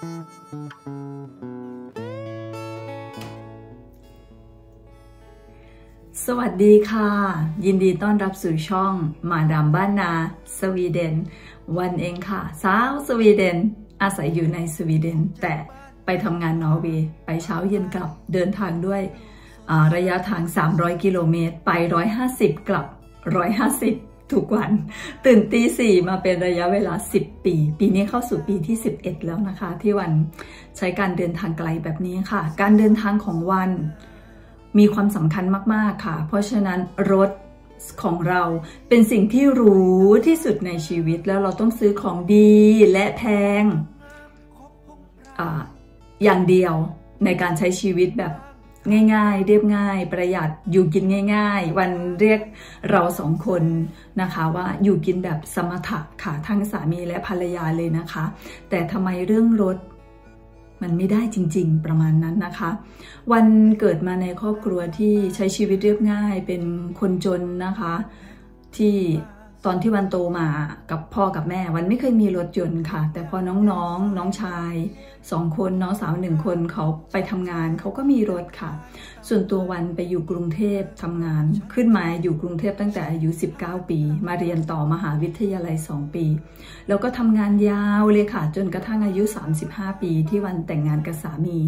สวัสดีค่ะ ยินดีต้อนรับสู่ช่องมาดามบ้านนา สวีเดน วันเองค่ะ สาวสวีเดน อาศัยอยู่ในสวีเดน แต่ไปทำงานนอร์เวย์ไปเช้าเย็นกลับเดินทางด้วยระยะทาง 300 กิโลเมตร ไป 150 กลับ 150 ทุกวัน ตื่นตีสี่มาเป็นระยะเวลา 10 ปี ปีนี้เข้าสู่ปีที่ 11 แล้วนะคะ ที่วันใช้การเดินทางไกลแบบนี้ค่ะ การเดินทางของวันมีความสำคัญมาก ๆ ค่ะ เพราะฉะนั้นรถของเราเป็นสิ่งที่รู้ที่สุดในชีวิตแล้วเราต้องซื้อของดีและแพงออย่างเดียวในการใช้ชีวิตแบบ ง่ายๆ เรียบง่าย ประหยัดอยู่กินง่าย ๆ วันเรียกเราสองคนนะคะว่าอยู่กินแบบสมถะค่ะทั้งสามีและภรรยาเลยนะคะ แต่ทำไมเรื่องรถมันไม่ได้จริง ๆ ประมาณนั้นนะคะ วันเกิดมาในครอบครัวที่ใช้ชีวิตเรียบง่ายเป็นคนจนนะคะ ที่ ตอนที่วันโตมากับพ่อกับแม่ วันไม่เคยมีรถยนต์ค่ะ แต่พอน้องๆนน้องชายสองคนน้องสาวหนึ่งคนเขาไปทำงานเขาก็มีรถค่ะ ส่วนตัววันไปอยู่กรุงเทพทำงาน ขึ้นมาอยู่กรุงเทพตั้งแต่อายุ 19 ปี มาเรียนต่อมหาวิทยาลัย 2 ปี แล้วก็ทำงานยาวเลยค่ะ จนกระทั่งอายุ 35 ปีที่วันแต่งงานกับสามี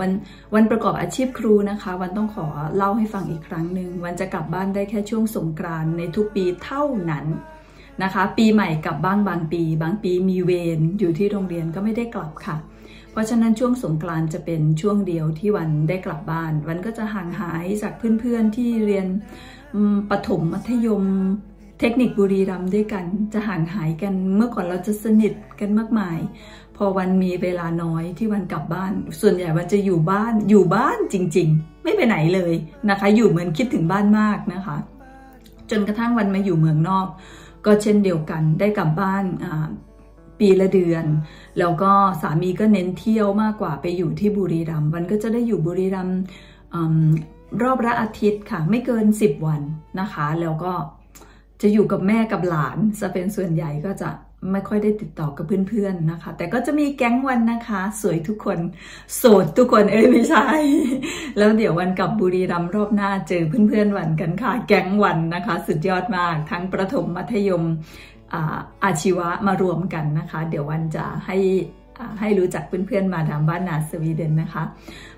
วันวันประกอบอาชีพครูนะคะ วันต้องขอเล่าให้ฟังอีกครั้งหนึ่งวันจะกลับบ้านได้แค่ช่วงสงกรานในทุกปีเท่านั้นนะคะ ปีใหม่กลับบ้างบางปี บางปีมีเวรอยู่ที่โรงเรียนก็ไม่ได้กลับค่ะ เพราะฉะนั้นช่วงสงกรานจะเป็นช่วงเดียวที่วันได้กลับบ้าน วันก็จะห่างหายจากเพื่อนๆที่เรียนประถมมัธยมเทคนิคบุรีรัมย์ด้วยกันจะห่างหายกันเมื่อก่อนเราจะสนิทกันมากมาย พอวันมีเวลาน้อยที่วันกลับบ้าน ส่วนใหญ่วันจะอยู่บ้านอยู่บ้านจริง ๆ ไม่ไปไหนเลยนะคะ อยู่เหมือนคิดถึงบ้านมากนะคะ จนกระทั่งวันมาอยู่เมืองนอก ก็เช่นเดียวกันได้กลับบ้านปีละเดือน แล้วก็สามีก็เน้นเที่ยวมากกว่าไปอยู่ที่บุรีรัมย์วันก็จะได้อยู่บุรีรัมย์รอบละอาทิตย์ค่ะ ไม่เกิน 10 วันนะคะ แล้วก็จะอยู่กับแม่กับหลานจะเป็นส่วนใหญ่ก็จะ ไม่ค่อยได้ติดต่อกับเพื่อนๆนะคะ แต่ก็จะมีแก๊งวันนะคะ สวยทุกคนโสดทุกคนเอ้ยไม่ใช่ แล้วเดี๋ยววันกับบุรีรัมย์รอบหน้าเจอเพื่อนๆวันกันค่ะ แก๊งวันนะคะ สุดยอดมาก ทั้งประถมมัธยมอาชีวะมารวมกันนะคะ เดี๋ยววันจะให้ให้รู้จักเพื่อนๆมาทำบ้านนาสวีเดนนะคะ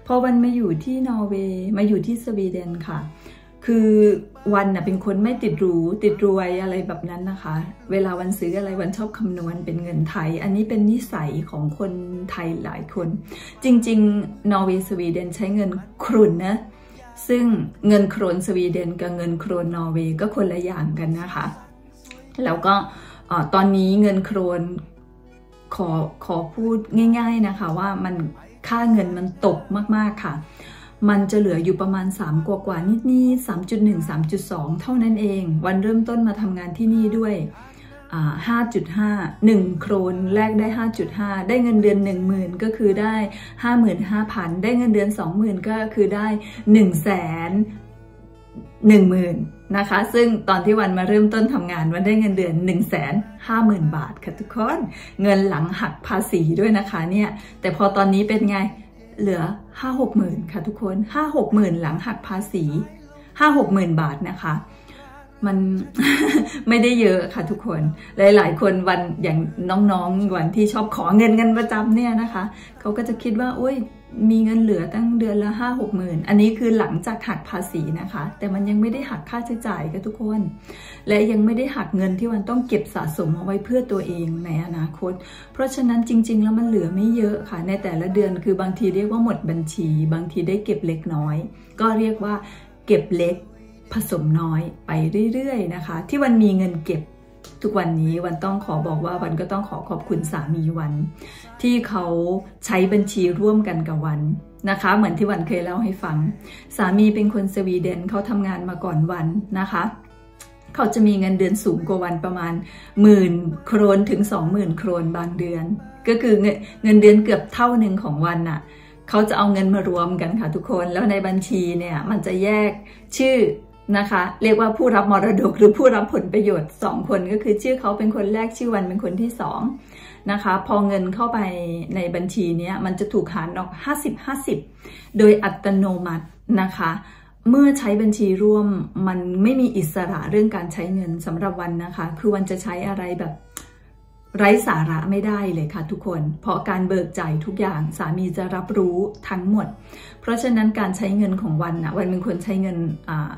พอวันมาอยู่ที่นอร์เวย์มาอยู่ที่สวีเดนค่ะ คือวันนะเป็นคนไม่ติดรู้ติดรวยอะไรแบบนั้นนะคะ เวลาวันซื้ออะไรวันชอบคำนวณเป็นเงินไทย อันนี้เป็นนิสัยของคนไทยหลายคน จริงๆนอร์เวย์สวีเดนใช้เงินครุนนะซึ่งเงินโครนสวีเดนกับเงินโครนนอร์เวย์ก็คนละอย่างกันนะคะ แล้วก็ตอนนี้เงินโครนขอขอพูดง่าย ๆนะคะ ว่ามันค่าเงินมันตกมากๆค่ะ มันจะเหลืออยู่ประมาณ 3 กว่ากว่านิดนิด3.1 3.2 เท่านั้นเอง วันเริ่มต้นมาทำงานที่นี่ด้วย 5.5 1 โครนแลกได้ 5.5 ได้เงินเดือน 10,000 ก็คือได้ 55,000 ได้เงินเดือน 20,000 ก็คือได้ 1 0 0 0 0 0 10,000 นะคะ ซึ่งตอนที่วันมาเริ่มต้นทำงานวันได้เงินเดือน 1 5 0 0 0 0 บาทค่ะทุกคน เงินหลังหักภาษีด้วยนะคะเนี่ย แต่พอตอนนี้เป็นไง เหลือ 5 6หมื่นค่ะทุกคน 5 6หมื่นหลังหักภาษี 5 6หมื่นบาทนะคะ มันไม่ได้เยอะค่ะทุกคน หลายๆ คนวันอย่างน้องๆวันที่ชอบขอเงินเงินประจำเนี่ยนะคะ เขาก็จะคิดว่าโอ้ย มีเงินเหลือตั้งเดือนละห้าหกหมื่นอันนี้คือหลังจากหักภาษีนะคะ แต่มันยังไม่ได้หักค่าใช้จ่ายกับทุกคน และยังไม่ได้หักเงินที่มันต้องเก็บสะสมเอาไว้เพื่อตัวเองในอนาคต เพราะฉะนั้นจริง ๆ แล้วมันเหลือไม่เยอะค่ะ ในแต่ละเดือนคือบางทีเรียกว่าหมดบัญชี บางทีได้เก็บเล็กน้อย ก็เรียกว่าเก็บเล็กผสมน้อยไปเรื่อยๆนะคะ ที่วันมีเงินเก็บ ทุกวันนี้วันต้องขอบอกว่าวันก็ต้องขอขอบคุณสามีวัน ที่เขาใช้บัญชีร่วมกันกับวันนะคะ เหมือนที่วันเคยเล่าให้ฟัง สามีเป็นคนสวีเดนเขาทำงานมาก่อนวันนะคะเขาจะมีเงินเดือนสูงกว่าวันประมาณหมื่นโครนถึงสองหมื่นโครนบางเดือน ก็คือเงินเดือนเกือบเท่าหนึ่งของวันน่ะเขาจะเอาเงินมารวมกันค่ะทุกคน แล้วในบัญชีเนี่ยมันจะแยกชื่อ นะคะ เรียกว่าผู้รับมรดกหรือผู้รับผลประโยชน์ 2 คนก็คือชื่อเขาเป็นคนแรกชื่อวันเป็นคนที่2นะคะ พอเงินเข้าไปในบัญชีนี้มันจะถูกหารออก 50-50 โดยอัตโนมัตินะคะเมื่อใช้บัญชีร่วมมันไม่มีอิสระเรื่องการใช้เงินสำหรับวันนะคะ คือวันจะใช้อะไรแบบไร้สาระไม่ได้เลยค่ะทุกคน เพราะการเบิกจ่ายทุกอย่างสามีจะรับรู้ทั้งหมด เพราะฉะนั้นการใช้เงินของวันนะวันเป็นคนใช้เงินอ่า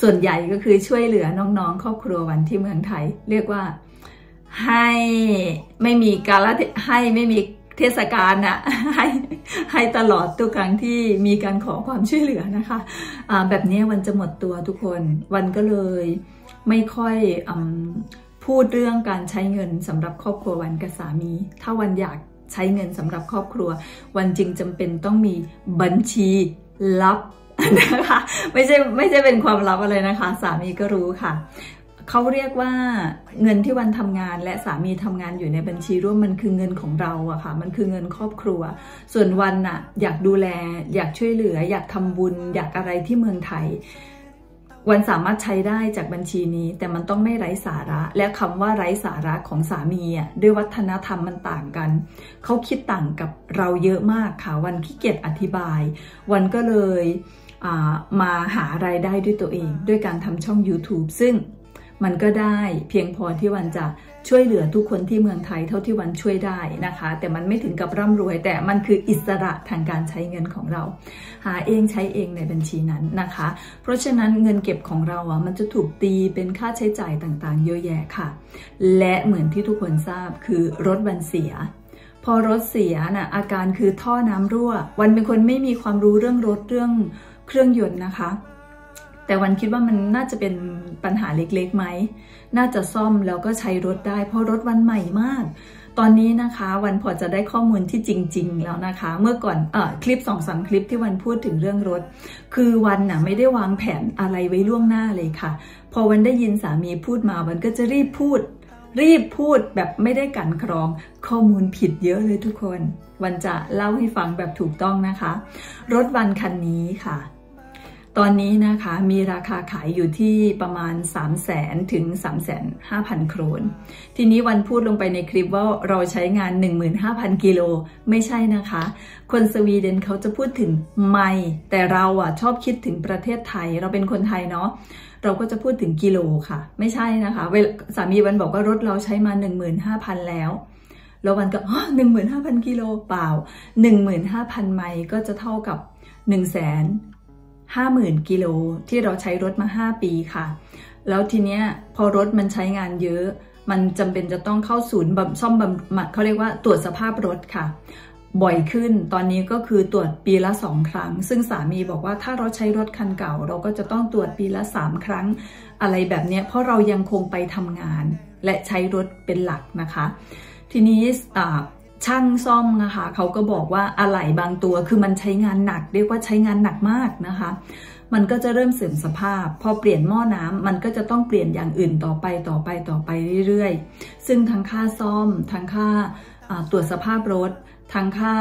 ส่วนใหญ่ก็คือช่วยเหลือน้องๆ ครอบครัววันที่เมืองไทย เรียกว่าให้ไม่มีการละให้ไม่มีเทศกาลนะให้ให้ตลอดทุกครั้งที่มีการขอความช่วยเหลือนะคะะแบบนี้วันจะหมดตัวทุกคนวันก็เลยไม่ค่อยอพูดเรื่องการใช้เงินสำหรับครอบครัววันกับสามี ถ้าวันอยากใช้เงินสำหรับครอบครัว วันจริงจำเป็นต้องมีบัญชีลับ นะคะไม่ใช่ไม่ใช่เป็นความลับอะไรนะคะ สามีก็รู้ค่ะเขาเรียกว่าเงินที่วันทำงาน และสามีทำงานอยู่ในบัญชีร่วมมันคือเงินของเราอะค่ะ มันคือเงินครอบครัว ส่วนวันอะอยากดูแล อยากช่วยเหลือ อยากทำบุญ อยากอะไรที่เมืองไทย วันสามารถใช้ได้จากบัญชีนี้ แต่มันต้องไม่ไร้สาระ และคำว่าไร้สาระของสามีอะด้วยวัฒนธรรมมันต่างกันเขาคิดต่างกับเราเยอะมากค่ะ วันขี้เกียจอธิบาย วันก็เลย มาหาไรายได้ด้วยตัวเอง ด้วยการทำช่อง YouTube ซึ่งมันก็ได้เพียงพอที่วันจะช่วยเหลือทุกคนที่เมืองไทยเท่าที่วันช่วยได้นะคะ แต่มันไม่ถึงกับร่ำรวย แต่มันคืออิสระทางการใช้เงินของเรา หาเองใช้เองในบัญชีนั้นนะคะ เพราะฉะนั้นเงินเก็บของเราอะมันจะถูกตีเป็นค่าใช้จ่ายต่างๆ เยอะแยะค่ะ และเหมือนที่ทุกคนทราบคือรถวันเสียพอรถเสียนะ่ะอาการคือท่อน้ำรั่ว วันเป็นคนไม่มีความรู้เรื่องรถเรื่อง เครื่องยนต์นะคะ แต่วันคิดว่ามันน่าจะเป็นปัญหาเล็กๆไหม น่าจะซ่อมแล้วก็ใช้รถได้ เพราะรถวันใหม่มาก ตอนนี้นะคะวันพอจะได้ข้อมูลที่จริง ๆ แล้วนะคะ เมื่อก่อนเออคลิปสองสามคลิปที่วันพูดถึงเรื่องรถ คือวันน่ะไม่ได้วางแผนอะไรไว้ล่วงหน้าเลยค่ะ พอวันได้ยินสามีพูดมาวันก็จะรีบพูดรีบพูดแบบไม่ได้กันกรอง ข้อมูลผิดเยอะเลยทุกคน วันจะเล่าให้ฟังแบบถูกต้องนะคะ รถวันคันนี้ค่ะ ตอนนี้นะคะมีราคาขายอยู่ที่ประมาณ 3 0 0แสนถึง 3 5 0 0 0 โครน ทีนี้วันพูดลงไปในคลิปว่าเราใช้งาน 15,000 กิโล ไม่ใช่นะคะ คนสวีเดนเขาจะพูดถึงไมล์แต่เราอะชอบคิดถึงประเทศไทย เราเป็นคนไทยเนาะเราก็จะพูดถึงกิโลค่ะ ไม่ใช่นะคะเวลสามีวันบอกว่ารถเราใช้มา 15,000 แล้วแล้ววันก็หนึ่งหมื่นห้าพันกิโลเปล่าหนึ่งหมื่นห้าพันไมล์ก็จะเท่ากับหนึ่งแสน 50,000 กิโลที่เราใช้รถมา 5 ปีค่ะ แล้วทีเนี้ยพอรถมันใช้งานเยอะ มันจำเป็นจะต้องเข้าศูนย์ซ่อมบำเขาเรียกว่าตรวจสภาพรถค่ะ บ่อยขึ้นตอนนี้ก็คือตรวจปีละสองครั้ง ซึ่งสามีบอกว่าถ้าเราใช้รถคันเก่า เราก็จะต้องตรวจปีละสามครั้ง อะไรแบบนี้เพราะเรายังคงไปทำงาน และใช้รถเป็นหลักนะคะ ทีนี้ ช่างซ่อมนะคะเขาก็บอกว่าอะไหล่บางตัวคือมันใช้งานหนัก เรียกว่าใช้งานหนักมากนะคะ มันก็จะเริ่มเสื่อมสภาพ พอเปลี่ยนหม้อน้ำมันก็จะต้องเปลี่ยนอย่างอื่นต่อไปต่อไปต่อไปเรื่อยๆ ซึ่งทั้งค่าซ่อม ทั้งค่าตรวจสภาพรถ ทั้งค่า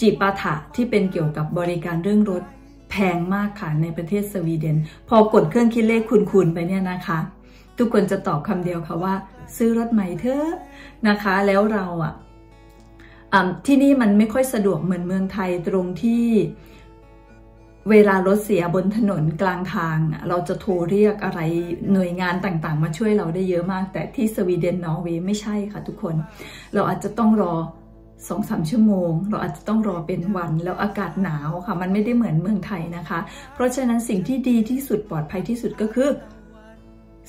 จีปาถะที่เป็นเกี่ยวกับบริการเรื่องรถแพงมากค่ะในประเทศสวีเดน พอกดเครื่องคิดเลขคูณๆไปเนี่ยนะคะทุกคนจะตอบคำเดียวค่ะว่า ซื้อรถใหม่เถอะนะคะ แล้วเราอะ ที่นี่มันไม่ค่อยสะดวกเหมือนเมืองไทยตรงที่เวลารถเสียบนถนนกลางทาง เราจะโทรเรียกอะไรหน่วยงานต่างๆ มาช่วยเราได้เยอะมาก แต่ที่สวีเดนนอร์เวย์ไม่ใช่ค่ะทุกคน เราอาจจะต้องรอสองสามชั่วโมง เราอาจจะต้องรอเป็นวัน แล้วอากาศหนาวค่ะ มันไม่ได้เหมือนเมืองไทยนะคะ เพราะฉะนั้นสิ่งที่ดีที่สุดปลอดภัยที่สุดก็คือ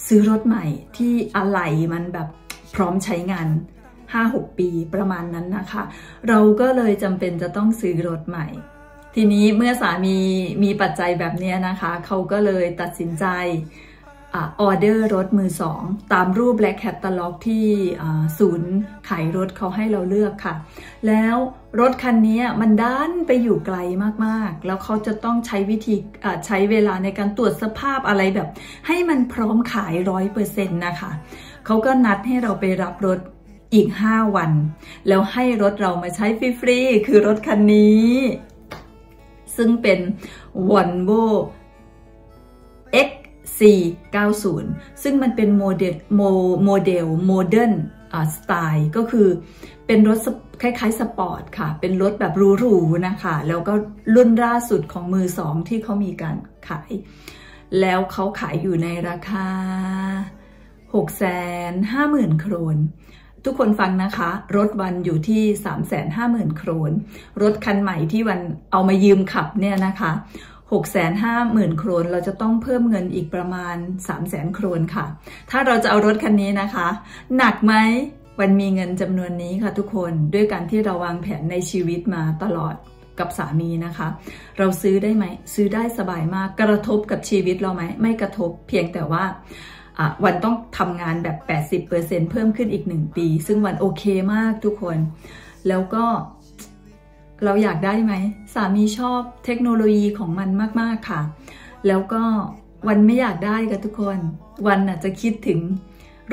ซื้อรถใหม่ที่อะไหล่มันแบบพร้อมใช้งาน 5-6 ปีประมาณนั้นนะคะ เราก็เลยจำเป็นจะต้องซื้อรถใหม่ ทีนี้เมื่อสามีมีปัจจัยแบบนี้นะคะ เขาก็เลยตัดสินใจออเดอร์รถมือสองตามรูปและแคตตาล็อกที่ศูนย์ขายรถเขาให้เราเลือกค่ะ แล้วรถคันนี้มันด้านไปอยู่ไกลมากๆ แล้วเขาจะต้องใช้วิธีใช้เวลาในการตรวจสภาพอะไรแบบ ให้มันพร้อมขายร้อยเปอร์เซ็นต์นะคะ เขาก็นัดให้เราไปรับรถ อีก 5 วัน แล้วให้รถเรามาใช้ฟรีๆ คือรถคันนี้ ซึ่งเป็น Volvo XC90 ซึ่งมันเป็นโม model modernสไตล์ก็คือเป็นรถคล้ายๆ สปอร์ตค่ะ เป็นรถแบบหรูๆนะคะ แล้วก็รุ่นล่าสุดของมือสองที่เขามีการขาย แล้วเขาขายอยู่ในราคา 650,000โครน ทุกคนฟังนะคะ รถวันอยู่ที่ 350,000 โครน รถคันใหม่ที่วันเอามายืมขับเนี่ยนะคะ650,000 โครน เราจะต้องเพิ่มเงินอีกประมาณ 300,000 โครนค่ะ ถ้าเราจะเอารถคันนี้นะคะ หนักไหมวันมีเงินจำนวนนี้ค่ะทุกคนด้วยการที่เราวางแผนในชีวิตมาตลอดกับสามีนะคะ เราซื้อได้ไหม ซื้อได้สบายมากกระทบกับชีวิตเราไหม ไม่กระทบเพียงแต่ว่า วันต้องทำงานแบบ 80%เพิ่มขึ้นอีก 1 ปี ซึ่งวันโอเคมากทุกคน แล้วก็เราอยากได้ไหม สามีชอบเทคโนโลยีของมันมาก ๆ ค่ะ แล้วก็วันไม่อยากได้กับทุกคน วันอาจจะคิดถึง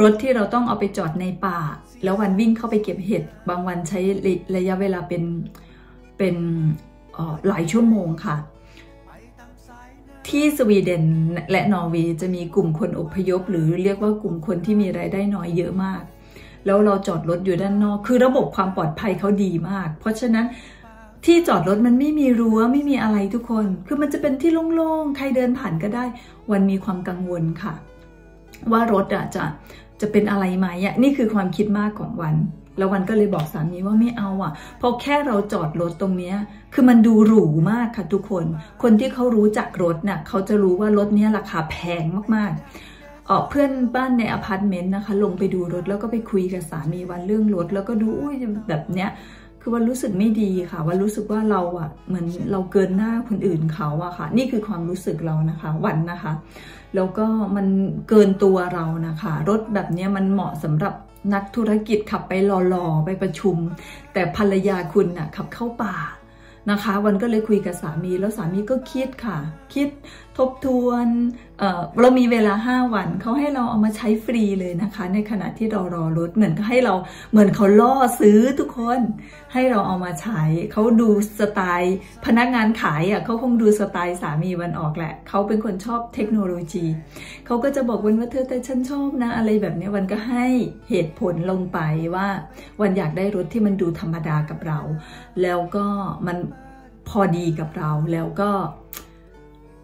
รถที่เราต้องเอาไปจอดในป่า แล้ววันวิ่งเข้าไปเก็บเห็ด บางวันใช้ระยะเวลาเป็นเป็นหลายชั่วโมงค่ะ ที่สวีเดนและนอร์เวย์จะมีกลุ่มคนอพยพ หรือเรียกว่ากลุ่มคนที่มีรายได้น้อยเยอะมาก แล้วเราจอดรถอยู่ด้านนอก คือระบบความปลอดภัยเขาดีมาก เพราะฉะนั้นที่จอดรถมันไม่มีรั้วไม่มีอะไรทุกคน คือมันจะเป็นที่โล่งๆ ใครเดินผ่านก็ได้ วันมีความกังวลค่ะ ว่ารถอะจะ จะเป็นอะไรไหมอะนี่คือความคิดมากของวัน แล้ววันก็เลยบอกสามีว่าไม่เอาอะเพราะแค่เราจอดรถตรงเนี้ยคือมันดูหรูมากค่ะทุกคน คนที่เขารู้จักรถน่ะเขาจะรู้ว่ารถเนี้ยราคาแพงมากๆเออเพื่อนบ้านในอพาร์ตเมนต์นะคะ ลงไปดูรถแล้วก็ไปคุยกับสามีวันเรื่องรถ แล้วก็ดูอุ้ยแบบเนี้ย คือวันรู้สึกไม่ดีค่ะวันรู้สึกว่าเราอะเหมือนเราเกินหน้าคนอื่นเขาอะค่ะ นี่คือความรู้สึกเรานะคะ วันนะคะ แล้วก็มันเกินตัวเรานะคะ รถแบบนี้มันเหมาะสำหรับนักธุรกิจขับไปหล่อๆไปประชุม แต่ภรรยาคุณน่ะขับเข้าป่านะคะ วันก็เลยคุยกับสามีแล้วสามีก็คิดค่ะ คิด ทบทวนเเรามีเวลา 5 วันเขาให้เราเอามาใช้ฟรีเลยนะคะ ในขณะที่เรารอรถเหมือนให้เราเหมือนเขาล่อซื้อทุกคนให้เราเอามาใช้เขาดูสไตล์พนักงานขายอะเขาคงดูสไตล์สามีวันออกแหละเขาเป็นคนชอบเทคโนโลยีเขาก็จะบอกวันว่าเธอแต่ฉันชอบนะ อะไรแบบนี้วันก็ให้เหตุผลลงไปว่า วันอยากได้รถที่มันดูธรรมดากับเรา แล้วก็มันพอดีกับเราแล้วก็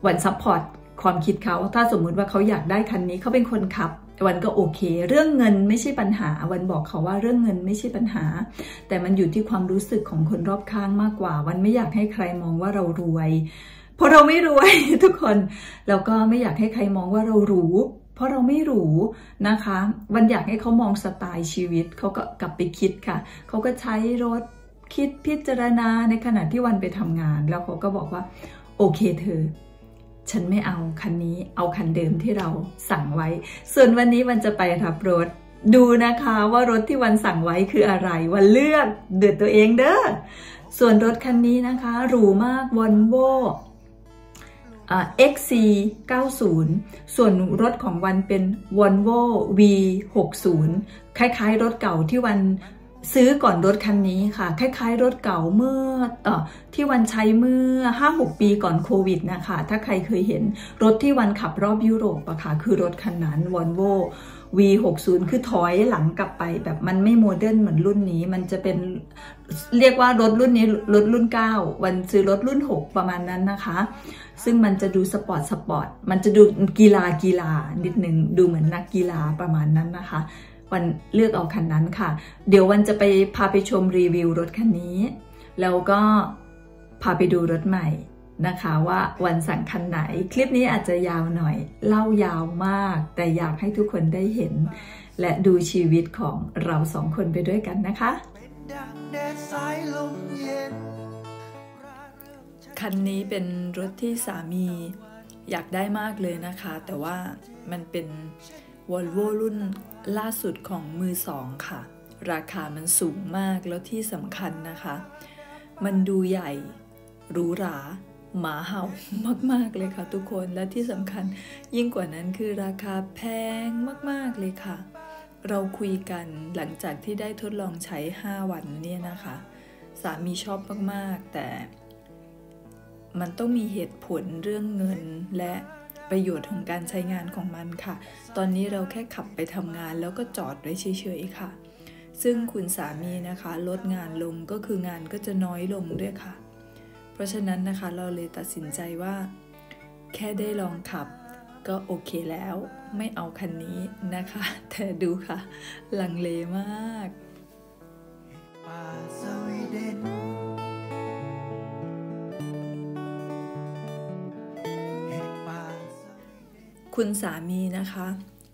วัน support ความคิดเขา ถ้าสมมุติว่าเขาอยากได้คันนี้เขาเป็นคนขับ วันก็โอเค เรื่องเงินไม่ใช่ปัญหา วันบอกเขาว่าเรื่องเงินไม่ใช่ปัญหา แต่มันอยู่ที่ความรู้สึกของคนรอบข้างมากกว่า วันไม่อยากให้ใครมองว่าเรารวยเพราะเราไม่รวยทุกคนแล้วก็ไม่อยากให้ใครมองว่าเราหรูเพราะเราไม่หรูนะคะ วันอยากให้เขามองสไตล์ชีวิตเขาก็กลับไปคิดค่ะเขาก็ใช้รถคิดพิจารณาในขณะที่วันไปทำงาน แล้วเขาก็บอกว่า โอเคเธอ ฉันไม่เอาคันนี้เอาคันเดิมที่เราสั่งไว้ ส่วนวันนี้วันจะไปรับรถ ดูนะคะว่ารถที่วันสั่งไว้คืออะไร วันเลือกเดือดตัวเองเด้อส่วนรถคันนี้นะคะหรูมาก Volvo XC90 ส่วนรถของวันเป็น Volvo V60 คล้ายๆ รถเก่าที่วัน ซื้อก่อนรถคันนี้ค่ะ คล้ายๆ รถเก่าเมื่ออที่วันใช้เมื่อ 5-6 ปีก่อนโควิดนะคะ ถ้าใครเคยเห็นรถที่วันขับรอบยุโรปอะค่ะ คือรถคันนั้น Volvo V60 คือถอยหลังกลับไปแบบมันไม่ modern เหมือนรุ่นนี้ มันจะเป็นเรียกว่ารถรุ่นนี้รถรุ่น 9 วันซื้อรถรุ่น 6 ประมาณนั้นนะคะ ซึ่งมันจะดู sport sport มันจะดูกีฬากีฬานิดนึง ดูเหมือนนักกีฬาประมาณนั้นนะคะ วันเลือกเอาคันนั้นค่ะ เดี๋ยววันจะไปพาไปชมรีวิวรถคันนี้ แล้วก็พาไปดูรถใหม่นะคะว่าวันสั่งคันไหน คลิปนี้อาจจะยาวหน่อย เล่ายาวมาก แต่อยากให้ทุกคนได้เห็น และดูชีวิตของเราสองคนไปด้วยกันนะคะ คันนี้เป็นรถที่สามีอยากได้มากเลยนะคะ แต่ว่ามันเป็นวอลโวรุ่น ล่าสุดของมือสองค่ะ ราคามันสูงมากแล้วที่สำคัญนะคะ มันดูใหญ่หรูหราหมาเห่ามากๆเลยค่ะทุกคนและที่สำคัญยิ่งกว่านั้นคือราคาแพงมากๆเลยค่ะ เราคุยกันหลังจากที่ได้ทดลองใช้ 5 วันเนี่ยนะคะ สามีชอบมากๆ แต่ มันต้องมีเหตุผลเรื่องเงินและ ประโยชน์ของการใช้งานของมันค่ะ ตอนนี้เราแค่ขับไปทำงานแล้วก็จอดไว้เฉยๆค่ะ ซึ่งคุณสามีนะคะลดงานลงก็คืองานก็จะน้อยลงด้วยค่ะ เพราะฉะนั้นนะคะเราเลยตัดสินใจว่า แค่ได้ลองขับก็โอเคแล้ว ไม่เอาคันนี้นะคะ แต่ดูค่ะ ลังเลมากป่ คุณสามีนะคะ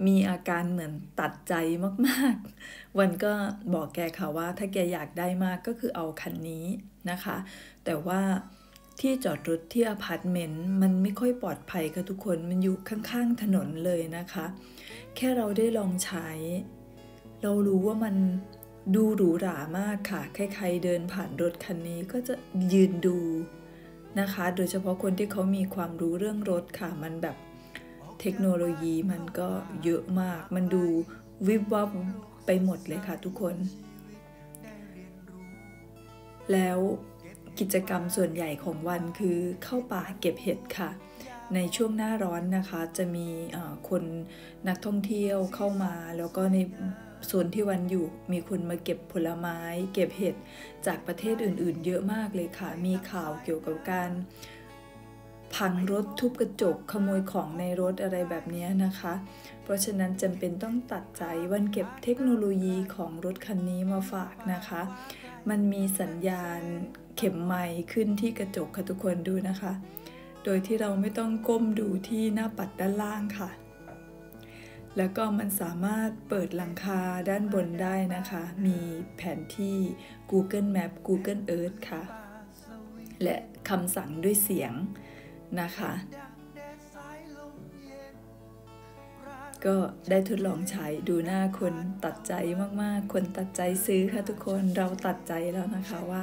มีอาการเหมือนตัดใจมากๆ วันก็บอกแกค่ะว่า ถ้าแกอยากได้มากก็คือเอาคันนี้นะคะ แต่ว่าที่จอดรถที่อพาร์ตเมนต์มันไม่ค่อยปลอดภัยค่ะทุกคนมันอยู่ข้างๆถนนเลยนะคะ แค่เราได้ลองใช้ เรารู้ว่ามันดูหรูหรามากค่ะ ใครๆเดินผ่านรถคันนี้ก็จะยืนดูนะคะ โดยเฉพาะคนที่เขามีความรู้เรื่องรถค่ะ มันแบบ เทคโนโลยีมันก็เยอะมาก มันดูวิบวับไปหมดเลยค่ะทุกคน แล้วกิจกรรมส่วนใหญ่ของวันคือเข้าป่าเก็บเห็ดค่ะ ในช่วงหน้าร้อนนะคะจะมีคนนักท่องเที่ยวเข้ามา แล้วก็ในส่วนที่วันอยู่มีคนมาเก็บผลไม้ เก็บเห็ดจากประเทศอื่นๆ เยอะมากเลยค่ะ มีข่าวเกี่ยวกับการ พังรถทุบกระจกขโมยของในรถอะไรแบบนี้นะคะ เพราะฉะนั้นจำเป็นต้องตัดใจวันเก็บเทคโนโลยีของรถคันนี้มาฝากนะคะ มันมีสัญญาณเข็มไม้ขึ้นที่กระจกค่ะทุกคนดูนะคะ โดยที่เราไม่ต้องก้มดูที่หน้าปัดด้านล่างค่ะ แล้วก็มันสามารถเปิดหลังคาด้านบนได้นะคะ มีแผนที่ Google Map Google Earth ค่ะ และคำสั่งด้วยเสียง นะคะ ก็ได้ทดลองใช้ดูหน้าคนตัดใจมากๆ คนตัดใจซื้อค่ะทุกคนเราตัดใจแล้วนะคะว่า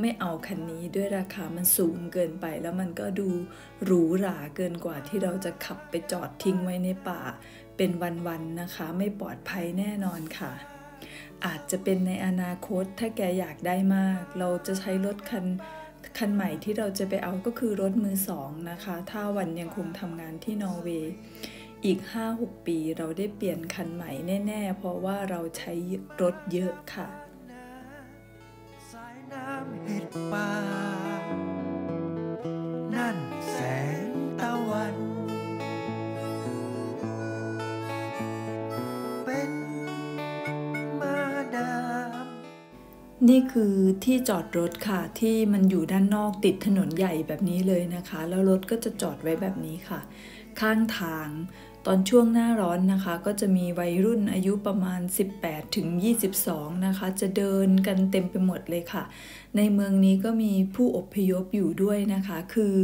ไม่เอาคันนี้ด้วยราคามันสูงเกินไป แล้วมันก็ดูหรูหราเกินกว่าที่เราจะขับไปจอดทิ้งไว้ในป่า เป็นวันๆนะคะ ไม่ปลอดภัยแน่นอนค่ะ อาจจะเป็นในอนาคตถ้าแกอยากได้มาก เราจะใช้รถคัน คันใหม่ที่เราจะไปเอาก็คือรถมือสองนะคะ ถ้าวันยังคงทำงานที่นอร์เวย์อีก 5-6 ปีเราได้เปลี่ยนคันใหม่แน่ๆ เพราะว่าเราใช้รถเยอะค่ะสายน้ำเห็ดป่านั่นแส นี่คือที่จอดรถค่ะที่มันอยู่ด้านนอกติดถนนใหญ่แบบนี้เลยนะคะ แล้วรถก็จะจอดไว้แบบนี้ค่ะ ข้างทาง ตอนช่วงหน้าร้อนนะคะ ก็จะมีวัยรุ่นอายุประมาณ 18ถึง22 นะคะ จะเดินกันเต็มไปหมดเลยค่ะ ในเมืองนี้ก็มีผู้อพยพอยู่ด้วยนะคะ คือ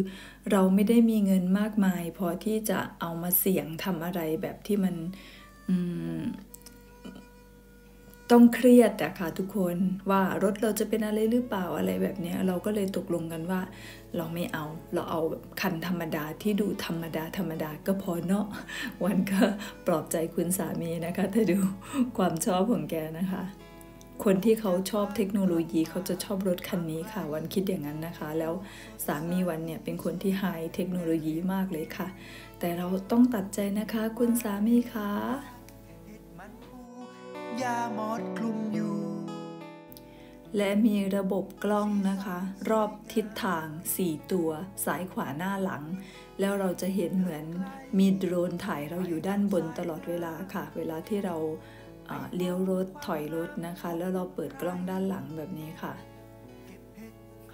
เราไม่ได้มีเงินมากมาย พอที่จะเอามาเสี่ยงทำอะไรแบบที่มันอืม ต้องเครียดอะค่ะทุกคนว่ารถเราจะเป็นอะไรหรือเปล่าอะไรแบบนี้เราก็เลยตกลงกันว่า เราไม่เอาเราเอาคันธรรมดาที่ดูธรรมดาธรรมดาก็พอเนาะวันก็ปลอบใจคุณสามีนะคะถ้าดูความชอบของแกนะคะ คนที่เขาชอบเทคโนโลยีเขาจะชอบรถคันนี้ค่ะ วันคิดอย่างนั้นนะคะ แล้วสามีวันเนี่ยเป็นคนที่ไฮเทคโนโลยีมากเลยค่ะ แต่เราต้องตัดใจนะคะ คุณสามีคะ ยาหมอดคลุมอยู่ และมีระบบกล้องนะคะ รอบทิศทาง 4 ตัวซ้ายขวาหน้าหลัง แล้วเราจะเห็นเหมือนมีโดรนถ่ายเราอยู่ด้านบนตลอดเวลาค่ะ เวลาที่เราเลี้ยวรถถอยรถนะคะ แล้วเราเปิดกล้องด้านหลังแบบนี้ค่ะ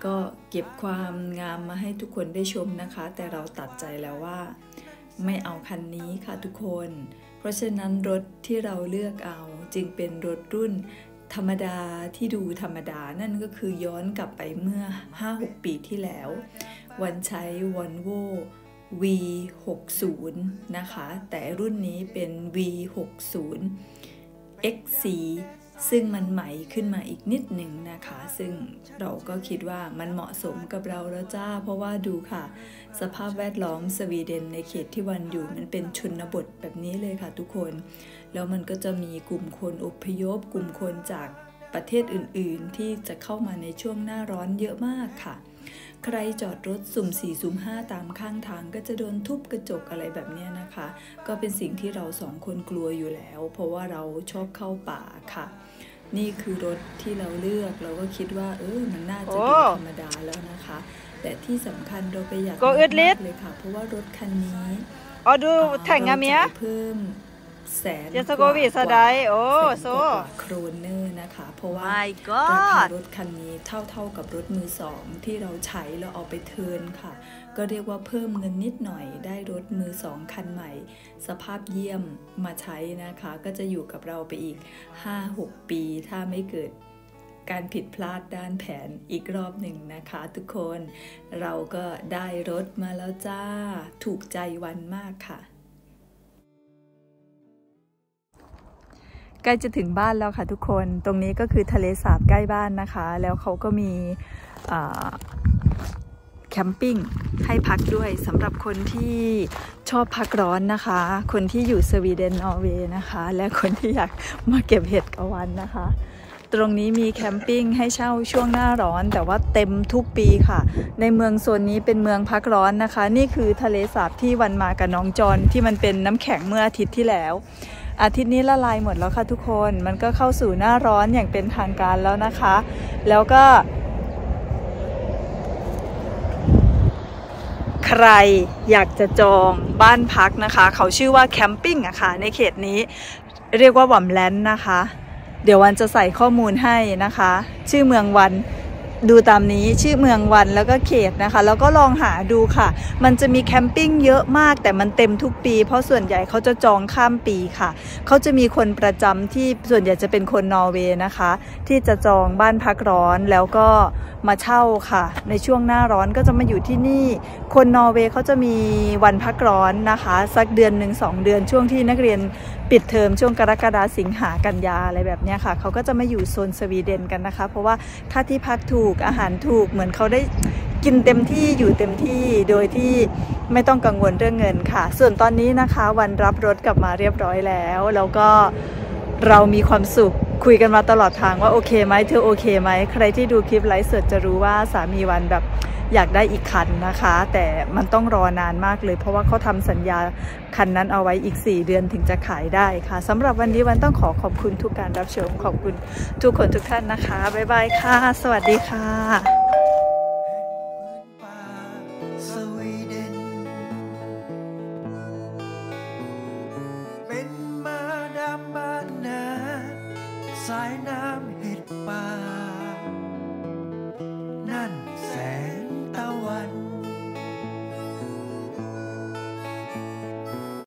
ก็เก็บความงามมาให้ทุกคนได้ชมนะคะ แต่เราตัดใจแล้วว่า ไม่เอาคันนี้ค่ะทุกคน เพราะฉะนั้นรถที่เราเลือกเอา จึงเป็นรถรุ่นธรรมดาที่ดูธรรมดานั่นก็คือย้อนกลับไปเมื่อ 5-6 ปีที่แล้ว วันใช้ Volvo V60 นะคะ แต่รุ่นนี้เป็น V60 XC ซึ่งมันใหม่ขึ้นมาอีกนิดหนึ่งนะคะ ซึ่งเราก็คิดว่ามันเหมาะสมกับเราแล้วจ้า เพราะว่าดูค่ะ สภาพแวดล้อมสวีเดนในเขตที่วันอยู่มันเป็นชนบทแบบนี้เลยค่ะทุกคน แล้วมันก็จะมีกลุ่มคนอพยพ กลุ่มคนจากประเทศอื่นๆ ที่จะเข้ามาในช่วงหน้าร้อนเยอะมากค่ะ ใครจอดรถสุ่มสี่สุ่มห้าตามข้างทางก็จะโดนทุบกระจกอะไรแบบนี้นะคะ ก็เป็นสิ่งที่เราสองคนกลัวอยู่แล้ว เพราะว่าเราชอบเข้าป่าค่ะ นี่คือรถที่เราเลือกเราก็คิดว่า เออมันน่าจะเป็นธรรมดาแล้วนะคะ แต่ที่สำคัญเราไปอยากก็อึดฤทธิ์มากเลยค่ะ เพราะว่ารถคันนี้อ๋อดูแท่งงาเมียเราจ่ายเพิ่ม แสนเจสโกวิสไดโอ้แสนโซกว่าโครเนอร์นะคะ เพราะว่า My ราคา God รถคันนี้เท่าเท่าๆกับรถมือสองที่เราใช้แล้วเอาไปเทิร์นค่ะ ก็เรียกว่าเพิ่มเงินนิดหน่อยได้รถมือสองคันใหม่ สภาพเยี่ยมมาใช้นะคะ ก็จะอยู่กับเราไปอีก 5-6 ปีถ้าไม่เกิดการผิดพลาดด้านแผนอีกรอบหนึ่งนะคะทุกคน เราก็ได้รถมาแล้วจ้า ถูกใจวันมากค่ะ ใกล้จะถึงบ้านแล้วค่ะทุกคน ตรงนี้ก็คือทะเลสาบใกล้บ้านนะคะ แล้วเขาก็มีแคมปิ้งให้พักด้วยสำหรับคนที่ชอบพักร้อนนะคะ คนที่อยู่สวีเดนนอร์เวย์นะคะ และคนที่อยากมาเก็บเห็ดกะวันนะคะ ตรงนี้มีแคมปิ้งให้เช่าช่วงหน้าร้อน แต่ว่าเต็มทุกปีค่ะ ในเมืองโซนนี้เป็นเมืองพักร้อนนะคะ นี่คือทะเลสาบที่วันมากับน้องจอนที่มันเป็นน้ำแข็งเมื่ออาทิตย์ที่แล้ว อาทิตย์นี้ละลายหมดแล้วค่ะทุกคน มันก็เข้าสู่หน้าร้อนอย่างเป็นทางการแล้วนะคะ แล้วก็ ใครอยากจะจองบ้านพักนะคะ เขาชื่อว่าแคมปิ้งอะค่ะ ในเขตนี้เรียกว่าหว่ำแลนด์นะคะ เดี๋ยววันจะใส่ข้อมูลให้นะคะ ชื่อเมืองวัน ดูตามนี้ชื่อเมืองวันแล้วก็เขตนะคะ แล้วก็ลองหาดูค่ะ มันจะมีแคมปิ้งเยอะมาก แต่มันเต็มทุกปี เพราะส่วนใหญ่เขาจะจองข้ามปีค่ะ เขาจะมีคนประจำที่ส่วนใหญ่จะเป็นคนนอร์เวย์นะคะ ที่จะจองบ้านพักร้อนแล้วก็มาเช่าค่ะ ในช่วงหน้าร้อนก็จะมาอยู่ที่นี่ คนนอร์เวย์เขาจะมีวันพักร้อนนะคะ สักเดือนหนึ่งสองเดือนช่วงที่นักเรียน ปิดเทอมช่วงกรกฎาสิงหากันยาอะไรแบบนี้ค่ะ เขาก็จะมาอยู่โซนสวีเดนกันนะคะ เพราะว่าค่าที่พักถูกอาหารถูกเหมือนเขาได้กินเต็มที่อยู่เต็มที่โดยที่ไม่ต้องกังวลเรื่องเงินค่ะ ส่วนตอนนี้นะคะ วันรับรถกลับมาเรียบร้อยแล้ว แล้วก็เรามีความสุขคุยกันมาตลอดทางว่าโอเคไหมเธอโอเคไหมใครที่ดูคลิปไลฟ์สดจะรู้ว่าสามีวันแบบ อยากได้อีกคันนะคะ แต่มันต้องรอนานมากเลย เพราะว่าเขาทำสัญญาคันนั้นเอาไว้อีก 4 เดือนถึงจะขายได้ค่ะสำหรับวันนี้วันต้องขอขอบคุณทุกการรับชมขอบคุณทุกคนทุกท่านนะคะ บ๊ายบายค่ะ สวัสดีค่ะ